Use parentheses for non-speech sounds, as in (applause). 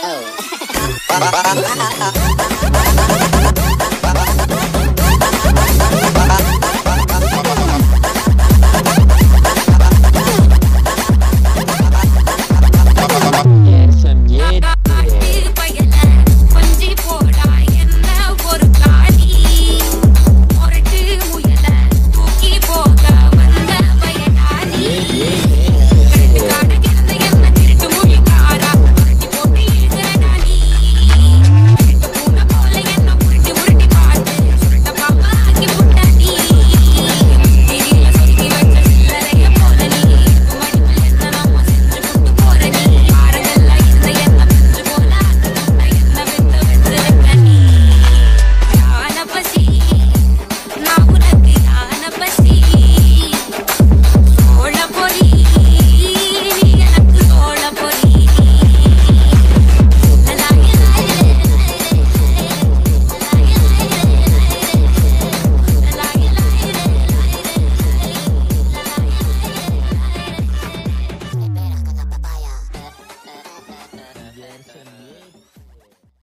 Oh. (laughs) Jackson.